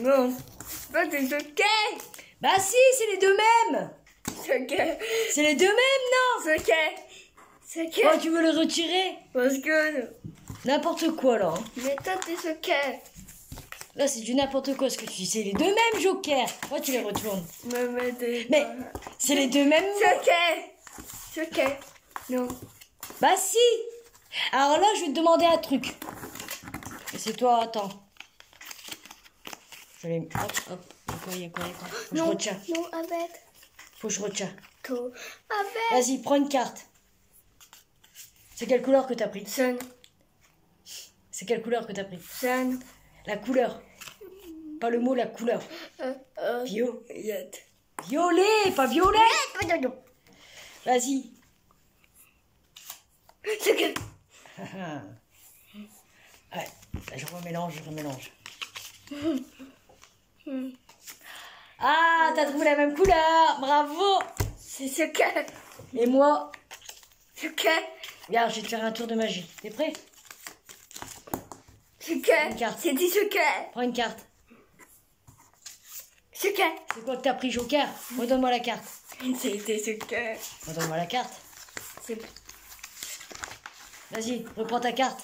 Non, c'est pas des jockey. Bah si, c'est les deux mêmes. Jockey. C'est les deux mêmes, non? Jockey. Jockey. Oh, tu veux le retirer? Parce que. N'importe quoi, là. hein. Mais toi, t'es jockey. Là, c'est du n'importe quoi ce que tu dis. C'est les deux mêmes jokers. Pourquoi tu les retournes des. Mais c'est les deux mêmes mots. Jockey. Jockey. Non. Bah si Alors là, je vais te demander un truc. C'est toi, attends. Je vais... Hop, hop. Il y a quoi, il y a quoi, il y a quoi? Faut que je Non. retiens. Non, avec. Faut que je retiens. Avec. Vas-y, prends une carte. C'est quelle couleur que t'as pris? Sun. C'est quelle couleur que t'as pris. La couleur. Pas le mot, la couleur. Euh, euh. Vio... Yet. Violet, pas violet Vas-y. Jockey. Ouais, là, je remélange, je remélange. Ah, t'as trouvé la même couleur Bravo C'est jockey. Et moi, Jockey. regarde, je vais te faire un tour de magie. T'es prêt? C'est dit jockey. Prends une carte. Jockey. C'est quoi que t'as pris, Joker? Redonne-moi la carte. C'était jockey. Redonne-moi la carte. C'est Vas-y, reprends ta carte.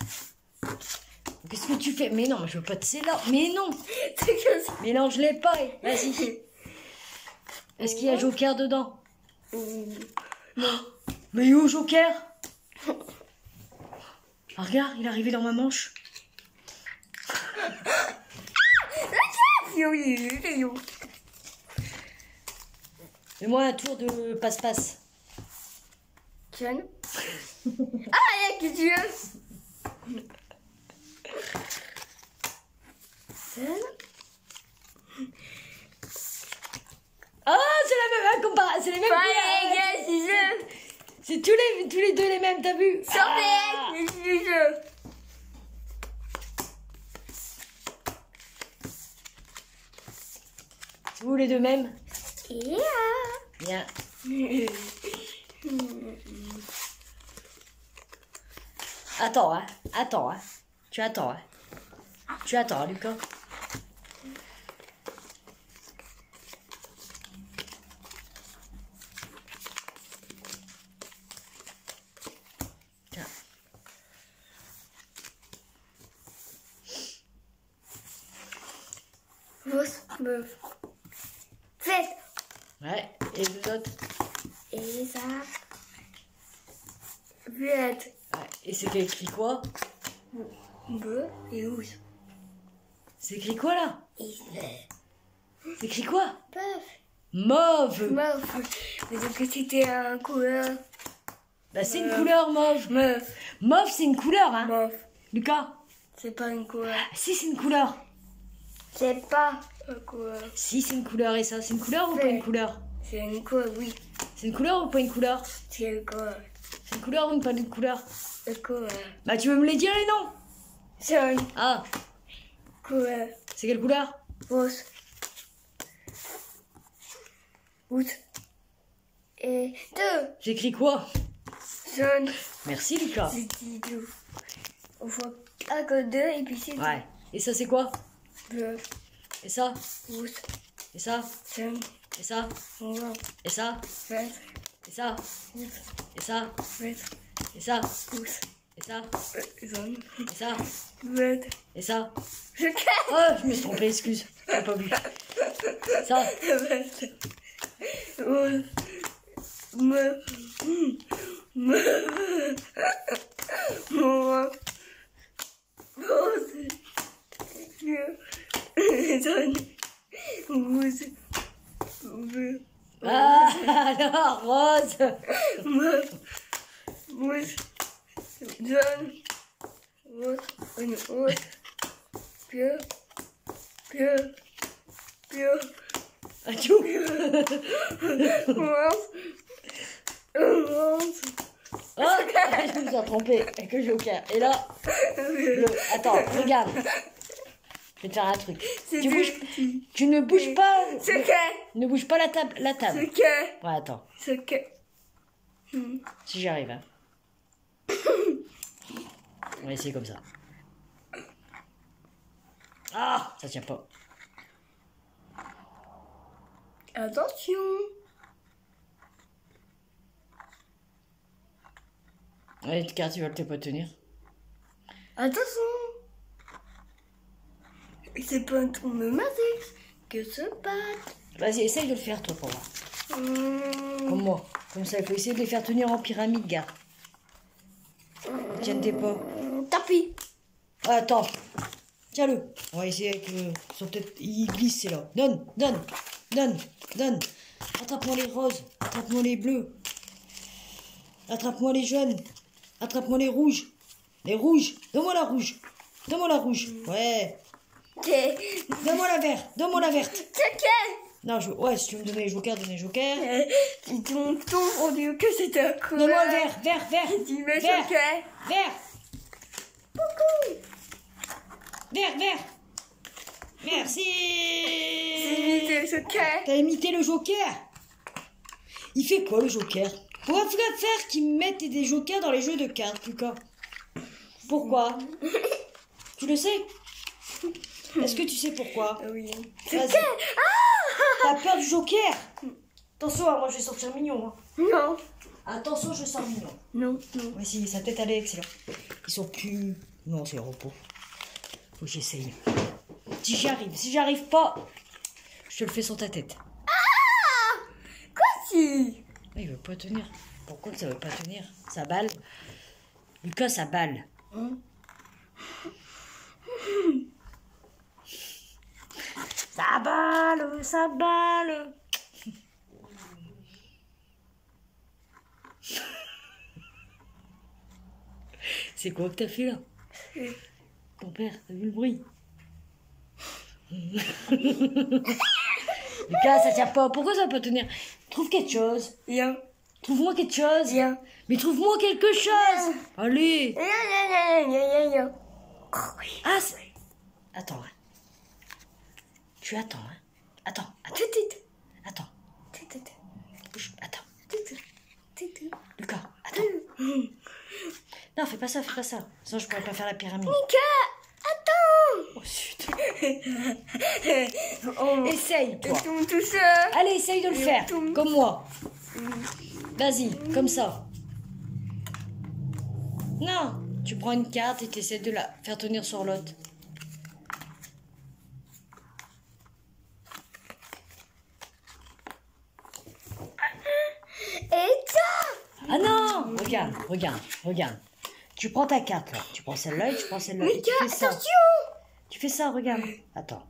Qu'est-ce que tu fais? Mais non, je veux pas de celle-là. Mais non que. Mélange-les pas. Vas-y. Est-ce qu'il y a Joker dedans? Mais où, Joker? Ah, regarde, il est arrivé dans ma manche. Yo. Fais-moi un tour de passe-passe. John. Ah, que Dieu. Ah, c'est la même, hein, compara- c'est les mêmes les gars, c'est tous les, tous les deux les mêmes, t'as vu? Ah. Sortez, c'est Vous les deux mêmes Yeah. Bien. Attends, hein. Attends, hein. Tu attends, hein. Tu attends, hein, Lucas. Tiens. Grosse meuf. Faites. Ouais. Et les autres Et ça. Vite. Ouais. Et c'est écrit quoi Bleu et rouge. C'est écrit quoi là C'est écrit quoi. Mauve Meuf. Mais donc que c'était un couleur. Bah c'est une couleur mauve. Meuf. Mauve c'est une couleur, hein Meuf. Lucas C'est pas une couleur. Si c'est une couleur. C'est pas une couleur. Si c'est une couleur et ça, c'est une couleur ou pas une couleur C'est une couleur, oui. C'est une couleur ou pas une couleur C'est une couleur. C'est une couleur ou pas une couleur Une couleur. Bah tu veux me les dire les noms? C'est Ah, couleur. c'est quelle couleur? Rose. Rouge. Et deux. J'écris quoi? Jaune. Merci Lucas. C'est dit deux. On voit un que deux et puis c'est Ouais. Et ça c'est quoi? Bleu. Et ça? Rouge. Et ça? Jaune. Et ça? Noir. Et ça? Vert. Et ça? Rouge. Et ça? Vert. Et ça Rouge. Et ça Jaune. Et ça Vert. Et ça Je. Oh, je me suis trompé, excuse. J'ai pas vu. Ça. Me. Me. Noir. Rose. Bleu. Jaune. Rouge. Bleu. Ah, alors, rose. Rouge. Jaune. Rose. Une rose. Bleu. Bleu. Bleu. Ah, tchou Rose. Rose. Oh, je me suis trompé avec le joker. Et là, le... Attends, regarde. Je vais te faire un truc. C'est Tu bouges, tu ne bouges pas, Ce que. ne bouge pas la table, la table. que. Ouais, attends, Ce que. si j'y arrive. Hein. On va essayer comme ça. Ah, ça tient pas. Attention. Ouais, car tu vas le pas tenir. Attention. C'est pas un tournevis que se passe. Vas-y, essaye de le faire toi pour voir. Hum, Comme moi. Comme ça, il faut essayer de les faire tenir en pyramide, gars. Ils tiennent tes pas. Tapis. Attends. Tiens-le. On va essayer avec le... Son tête... Il glisse, c'est là. Donne, donne, donne, donne. Attrape-moi les roses. Attrape-moi les bleus. Attrape-moi les jaunes. Attrape-moi les rouges. Les rouges. Donne-moi la rouge. Donne-moi la rouge. Ouais. C'est. Donne-moi la verte. Donne-moi la verte. Que. Non, je... ouais, si tu veux me donner les jokers, donne les jokers. Ils t'ont rendu que c'était un couleur. Donne-moi le vert, vert, vert. Mets Vert. Vert. Coucou. Vert, vert. Merci. C'est ce que. T'as imité le Joker Il fait quoi le Joker? Pourquoi tu vas faire qu'ils mettent des Jokers dans les jeux de cartes, Lucas Pourquoi? Tu le sais? Est-ce que tu sais pourquoi? Oui. Vas-y. T'as peur du Joker Attention, hein, moi je vais sortir mignon. hein. Non. Attention, je sors mignon. Non, non. Oui, si, sa tête elle est excellente. Ils sont plus. Non, c'est repos. Faut que j'essaye. Si j'y arrive, si j'arrive pas, je te le fais sur ta tête. Quoi si? Ah, il veut pas tenir. Pourquoi que ça veut pas tenir? Ça balle? Lucas, ça balle. Ça balle, ça balle. C'est quoi que t'as fait là Ton père, t'as vu le bruit Lucas, ça tient pas. Pourquoi ça va pas tenir Trouve quelque chose. Viens. Trouve-moi quelque chose. Viens. Mais trouve-moi quelque chose. Allez. Viens, viens. Ah, c'est- Attends. Tu attends. Hein. attends, attends, attends. attends. Lucas, attends. Non, fais pas ça, fais pas ça. Sinon, je pourrais pas faire la pyramide. Attends Oh, zut. Oh, Essaye, je toi. tombe tout seul. Allez, essaye de le faire. tombe. Comme moi. Vas-y, comme ça. Non, tu prends une carte et tu essaies de la faire tenir sur l'autre. Et ça Ah non Regarde, regarde, regarde. Tu prends ta carte là. Tu prends celle-là et tu prends celle-là. et tu fais ça. Attention Tu fais ça, regarde. Attends.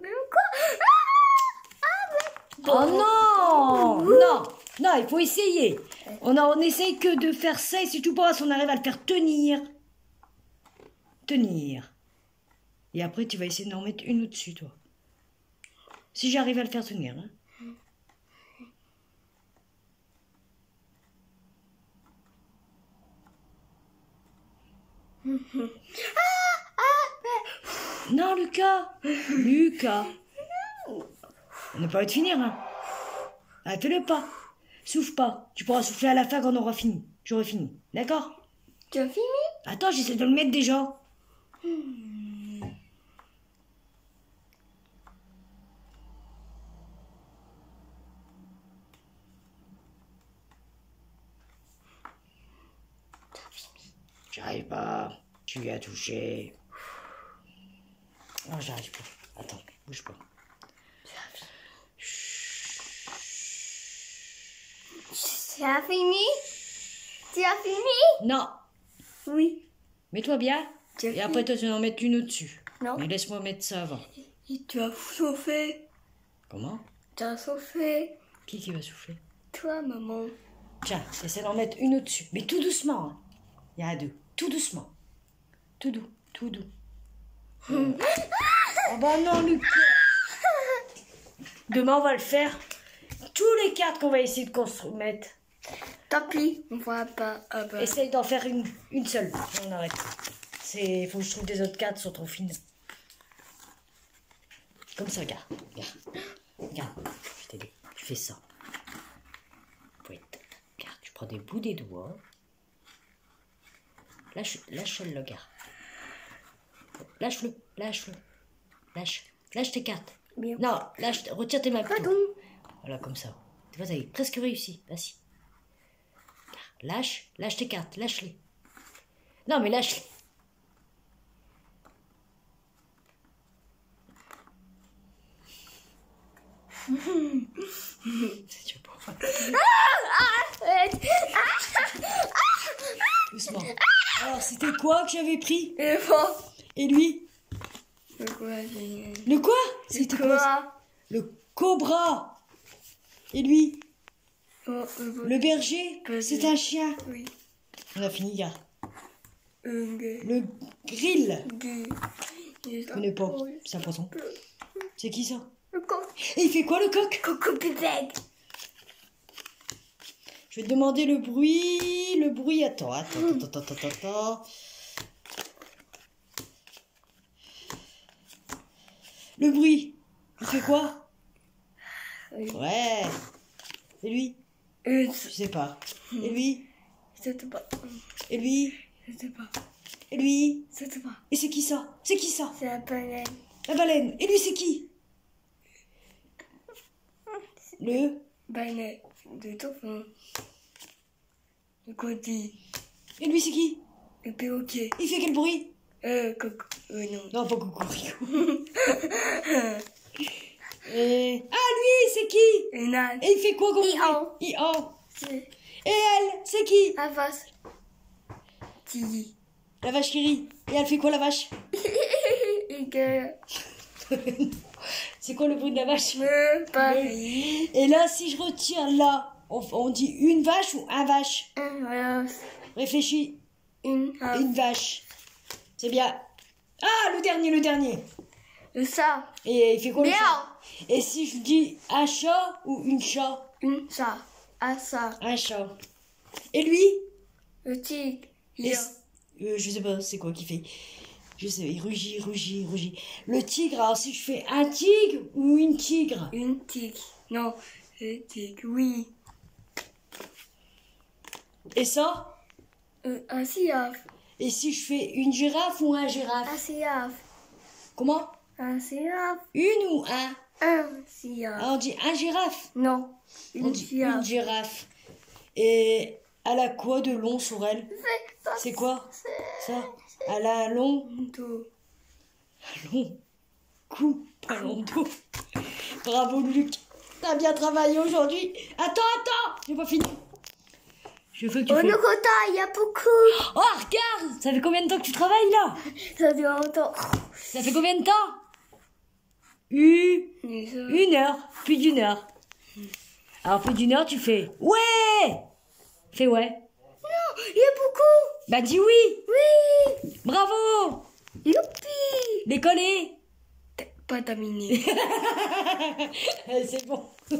Mais quoi Oh non Non Non, il faut essayer. On, on essaye que de faire ça et si tout passe, on arrive à le faire tenir. Tenir. Et après, tu vas essayer d'en mettre une au-dessus, toi. Si j'arrive à le faire tenir. hein. Non, Lucas Lucas On n'a pas envie de finir, hein fais-le pas Souffle pas. Tu pourras souffler à la fin quand on aura fini. J'aurai fini. D'accord? Tu as fini? Attends, j'essaie de le mettre déjà. J'arrive pas. Tu y as touché. Non, j'arrive pas. Attends, bouge pas. Tu as fini? Tu as fini? Non, Oui. mets-toi bien. Tu as Et après, toi, tu vas en mettre une au-dessus. Non. Mais laisse-moi mettre ça avant. Et tu as soufflé. Comment? Tu as soufflé. Qui qui va souffler? Toi, maman. Tiens, essaie d'en mettre une au-dessus. Mais tout doucement. hein. Il y en a deux. Tout doucement. Tout doux, tout doux. Oh bah non, Lucas. Demain, on va le faire. Tous les cartes qu'on va essayer de construire, mettre. Tant pis, on voit pas. Ah bah. Essaye d'en faire une, une seule. On arrête. C'est, faut que je trouve des autres cartes, sont trop fines. Comme ça, regarde. Regarde. Regarde. Je t'aide. Tu fais ça. Regarde, tu prends des bouts des doigts. Lâche, lâche le regarde. Lâche-le, lâche-le. Lâche. Lâche tes cartes. Bien. Non, lâche, retire tes mains. Pardon. Voilà, comme ça. Tu vois, t'as presque réussi. Vas-y. Lâche, lâche tes cartes, lâche-les. Non, mais lâche-les. Tu vois pas. Doucement. Alors, c'était quoi que j'avais pris? Et bon. Et lui? Mais quoi. Le quoi? C'était Quoi Le cobra Et lui? Oh, euh. Le berger. C'est un chien. Oui. On a fini, gars. Un gay. Le grill. Je connais pas. C'est un poisson. C'est qui ça Le coq. Et il fait quoi le coq Coucou, bébé. Je vais te demander le bruit. Le bruit. Attends, attends, attends, attends, attends, attends. Le bruit. Il fait quoi. Ouais. Et lui Euh, Je sais pas. Et lui Je sais pas. Et lui Je sais pas. Et lui Je sais pas. Et c'est qui ça? C'est qui ça? C'est la baleine. La baleine. Et lui c'est qui? Le Baleine. De dauphin. Le côté. Et lui c'est qui? Le perroquet. Il fait quel bruit? Euh, coq. Euh, non. Non, pas coucou. Et... Ah lui c'est qui? Et il fait quoi comme bruit? Ian. Ian. Et elle c'est qui? La vache. Tiggy. La vache qui rit. Et elle fait quoi la vache? Et que. C'est quoi le bruit de la vache? Pareil. Et là si je retire là, on, on dit une vache ou un vache? Un vache. Réfléchis. Une vache. Une vache. C'est bien. Ah, le dernier, le dernier. Le ça. Et il fait quoi le chat? Et si je dis un chat ou une chat Une ça. Un ça. Un chat. Et lui Le tigre. Et euh, Je sais pas, c'est quoi qu'il fait Je sais, il rugit, rugit, rugit. Le tigre, alors si je fais un tigre ou une tigre? Une tigre. Non. Le tigre, oui. Et ça? Euh, un siaf. Et si je fais une girafe ou un girafe? Un siaf. Comment? Un siaf. Une ou un? Un siaf. Ah, On dit un girafe. Non. On Une dit siaf. une girafe. Et elle a quoi de long sur elle? C'est quoi? Ça? Elle a un long, Tout. long cou, pas long dos. Bravo Luc. T'as bien travaillé aujourd'hui. Attends, attends, j'ai pas fini. Je veux que tu Oh, fais- le quota, il y a beaucoup. Oh, regarde Ça fait combien de temps que tu travailles là? Ça fait longtemps. Ça fait combien de temps? Une, heure, plus d'une heure. Alors, plus d'une heure, tu fais Ouais Fais ouais. Non, il y a beaucoup. Bah, dis oui Oui. Bravo Youpi. Est Pas terminé. C'est bon.